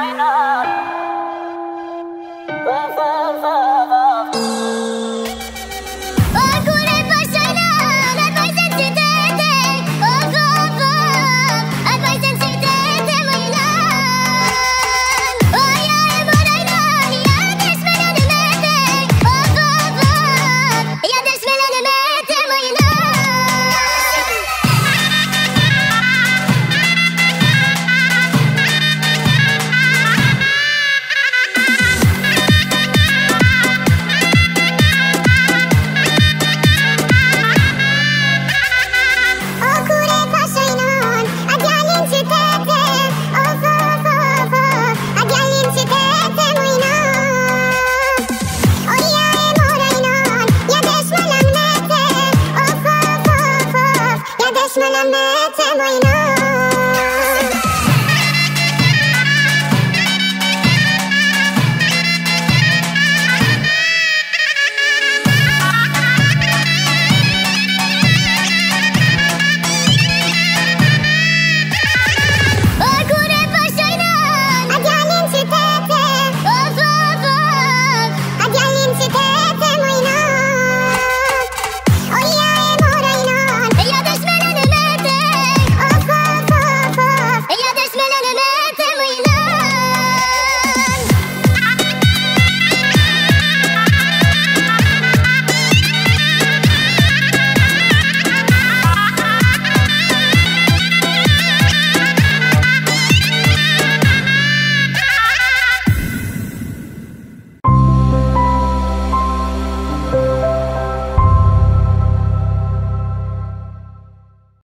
China.